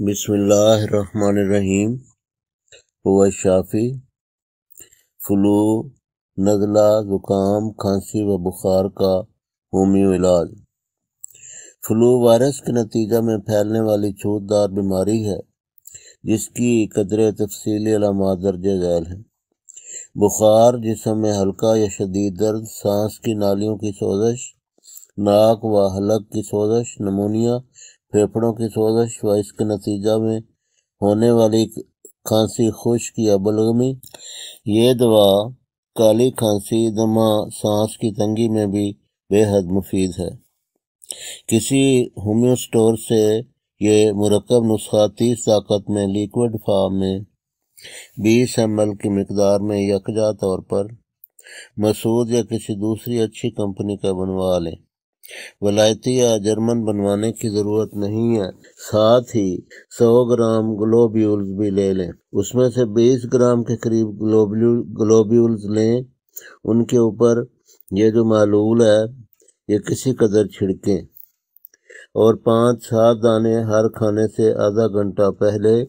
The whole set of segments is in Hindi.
बिस्मिल्लाहिर्रहमानिर्रहीम। हुआ शाफी। फ्लू नज़ला ज़ुकाम, खांसी व बुखार का होमियो इलाज। फ्लू वायरस के नतीजा में फैलने वाली छूतदार बीमारी है, जिसकी कदर तफसीली अलामत दर्ज झैल हैं। बुखार जिसम में हल्का या शदीद दर्द, सांस की नालियों की सोजश, नाक व हलक की सोजश, नमूनिया फेफड़ों की सोजश व इसके नतीजा में होने वाली खांसी खुश्क या बलगमी ये दवा काली खांसी, दमा, सांस की तंगी में भी बेहद मुफीद है। किसी होम्यो स्टोर से ये मरकब नुस्खा तीस ताकत में लिक्विड फार्म में बीस एम की मकदार में यकजा तौर पर मसूद या किसी दूसरी अच्छी कंपनी का बनवा लें। वलायती या जर्मन बनवाने की ज़रूरत नहीं है। साथ ही 100 ग्राम ग्लोब्यूल्स भी ले लें। उसमें से 20 ग्राम के करीब ग्लोब्यूल्स लें। उनके ऊपर ये जो मालूल है, ये किसी कदर छिड़कें। और पाँच सात दाने हर खाने से आधा घंटा पहले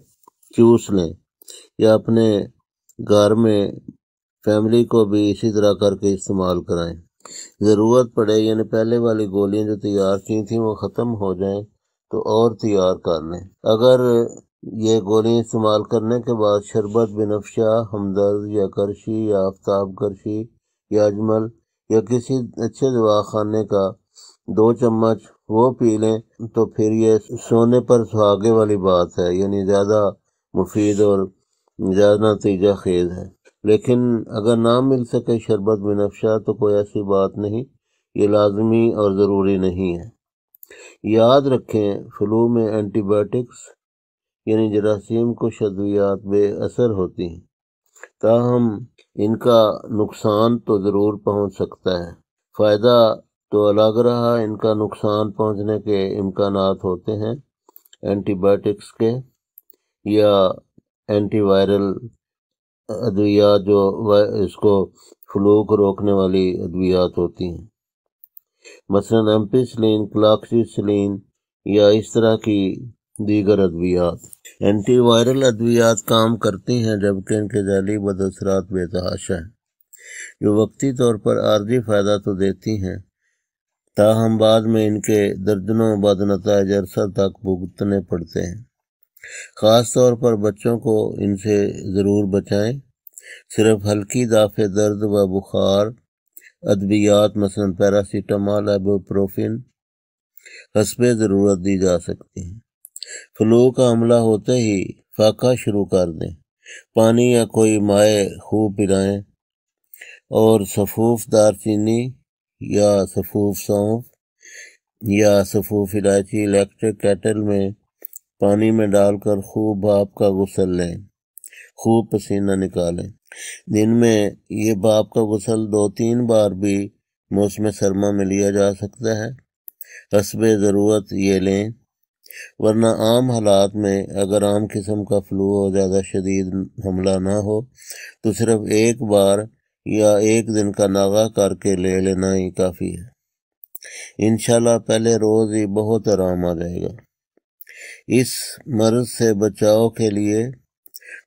चूस लें। या अपने घर में फैमिली को भी इसी तरह करके इस्तेमाल कराएँ। ज़रूरत पड़े, यानी पहले वाली गोलियाँ जो तैयार की थी, वो ख़त्म हो जाएँ तो और तैयार कर लें। अगर ये गोलियाँ इस्तेमाल करने के बाद शरबत बिनफ्शा हमदर्द, या करशी, या आफ्ताब करशी, या अजमल, या किसी अच्छे दवाखाने का दो चम्मच वो पी लें तो फिर ये सोने पर सुहागे वाली बात है, यानी ज़्यादा मुफीद और ज़्यादा नतीजा खेज है। लेकिन अगर ना मिल सके शरबत बिनफ्शा तो कोई ऐसी बात नहीं, ये लाजमी और ज़रूरी नहीं है। याद रखें, फ्लू में एंटीबायोटिक्स, यानी जरासीम को शद्वियात बेअसर होती हैं। ताहम, इनका नुकसान तो ज़रूर पहुँच सकता है। फ़ायदा तो अलग रहा, इनका नुकसान पहुँचने के इम्कान होते हैं, एंटीबायोटिक्स के, या एंटीवायरल अद्वियात जो इसको फ्लू को रोकने वाली अद्वियात होती हैं। मसलन एम्पिसलिन क्लाक्सिसलिन या इस तरह की दीगर अद्वियात। एंटीवायरल अद्वियात काम करती हैं जबकि इनके जैली बदसरात बेतहाशा हैं। जो वक्ती तौर पर आर्जी फ़ायदा तो देती हैं, ताहम बाद में इनके दर्जनों बदनतज अरसा तक भुगतने पड़ते हैं। ख़ास तौर पर बच्चों को इनसे ज़रूर बचाएँ। सिर्फ़ हल्की दाफे दर्द व बुखार, अद्वियात, मसलन पैरासीटामॉल एबोप्रोफिन हसब ज़रूरत दी जा सकती हैं। फ्लू का हमला होते ही फाका शुरू कर दें। पानी या कोई माए खूब पिलाएँ और सफूफ दारचीनी या सफूफ सौंफ या सफूफ इलायची इलेक्ट्रिक कैटल में पानी में डालकर खूब बाप का गुसल लें, खूब पसीना निकालें। दिन में ये बाप का गुसल दो तीन बार भी मौसम सरमा में लिया जा सकता है। हसब ज़रूरत ये लें, वरना आम हालात में अगर आम किस्म का फ्लू हो ज़्यादा शदीद हमला ना हो तो सिर्फ़ एक बार या एक दिन का नागा करके ले लेना ही काफ़ी है। इनशाला पहले रोज़ ही बहुत आराम आ जाएगा। इस मर्ज से बचाव के लिए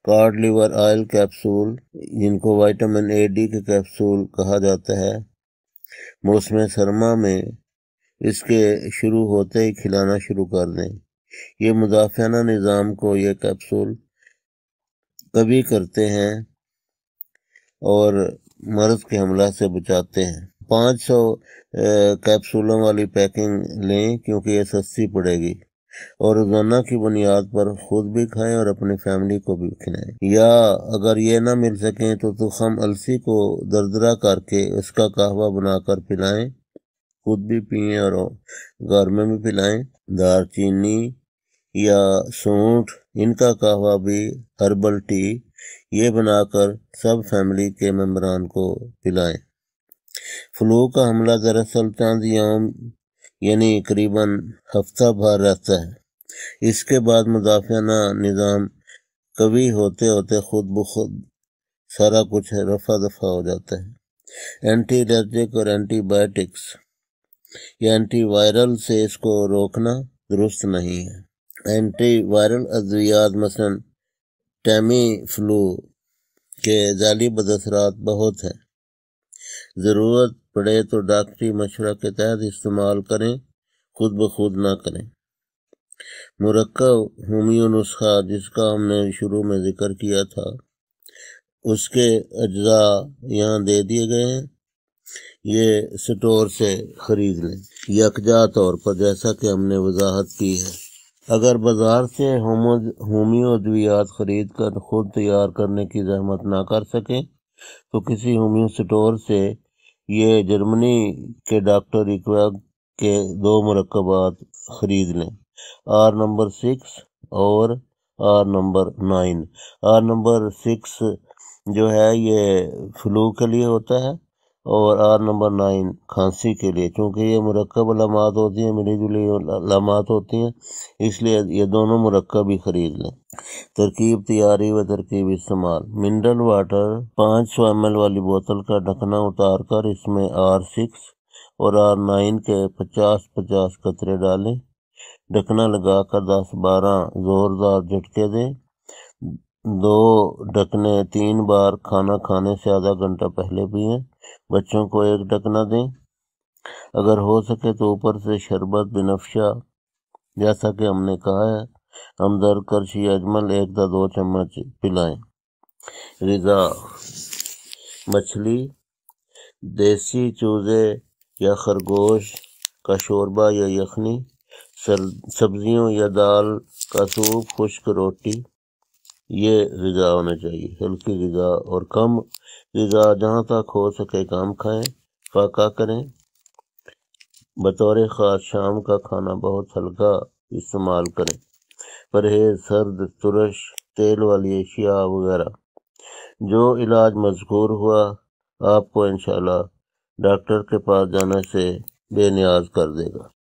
कार्ड लिवर ऑयल कैप्सूल, जिनको विटामिन ए, डी के कैप्सूल कहा जाता है, मौसम सरमा में इसके शुरू होते ही खिलाना शुरू कर दें। ये मुदाफ़ाना निज़ाम को ये कैप्सूल कभी करते हैं और मर्ज के हमला से बचाते हैं। पाँच सौ कैप्सूलों वाली पैकिंग लें, क्योंकि ये सस्ती पड़ेगी। और रोज़ाना की बुनियाद पर खुद भी खाएँ और अपनी फैमिली को भी खिलाएँ। या अगर ये ना मिल सकें तो तुखम अलसी को दरदरा करके उसका कहवा बनाकर पिलाएँ। खुद भी पिए और घर में भी पिलाएँ। दारचीनी या सूंठ, इनका कहवा भी हर्बल टी, ये बनाकर सब फैमिली के मेम्बरान को पिलाएँ। फ्लू का हमला दरअसल चाँद यानी करीबन हफ़्ता भर रहता है। इसके बाद मुदाफ़ाना निज़ाम कभी होते होते खुद ब खुद सारा कुछ रफा दफ़ा हो जाता है। एंटी एलर्जिक और एंटीबायोटिक्स या एंटी वायरल से इसको रोकना दुरुस्त नहीं है। एंटी वायरल अद्वियात मसलन टैमी फ्लू के जाली बदसरात बहुत हैं। ज़रूरत पड़े तो डॉक्टरी मशवरा के तहत इस्तेमाल करें, खुद ब खुद ना करें। मुरक्ब होमियो नुस्खा जिसका हमने शुरू में ज़िक्र किया था, उसके अज्जा यहाँ दे दिए गए हैं। ये स्टोर से ख़रीद लें। यकजा तौर पर जैसा कि हमने वजाहत की है। अगर बाज़ार से होमियो अद्वियात ख़रीद कर ख़ुद तैयार करने की जहमत ना कर सकें तो किसी होमियो स्टोर से ये जर्मनी के डॉक्टर इक्वा के दो मरकबात ख़रीद लें। आर नंबर सिक्स और R number nine R number six जो है ये फ्लू के लिए होता है और आर नंबर नाइन खांसी के लिए, क्योंकि ये मरकब अलामत होती हैं, मिली जुली अलामत होती हैं, इसलिए ये दोनों मरकब ही ख़रीद लें। तरकीब तैयारी व तरकीब इस्तेमाल। मिनरल वाटर पाँच सौ एम वाली बोतल का ढकना उतार कर इसमें आर सिक्स और आर नाइन के पचास पचास कतरे डालें। ढकना लगा कर दस बारह ज़ोरदार झटके दें। दो ढकने तीन बार खाना खाने से आधा घंटा पहले पिए। बच्चों को एक ढकना दें। अगर हो सके तो ऊपर से शरबत, बिनफ्शा जैसा कि हमने कहा है हमदर करशी अजमल एक दा दो चम्मच पिलाएँ। रिजा, मछली, देसी चूज़े या खरगोश का शोरबा या यखनी सब्जियों या दाल का सूप, खुश्क रोटी। ये गज़ा होना चाहिए, हल्की गज़ा और कम गज़ा जहाँ तक हो सके कम खाएँ, फाका करें। बतौर ख़ास शाम का खाना बहुत हल्का इस्तेमाल करें। परहेज, सर्द, तुरश, तेल वाली अशिया वगैरह। जो इलाज मजकूर हुआ, आपको इन डॉक्टर के पास जाने से बेनियाज कर देगा।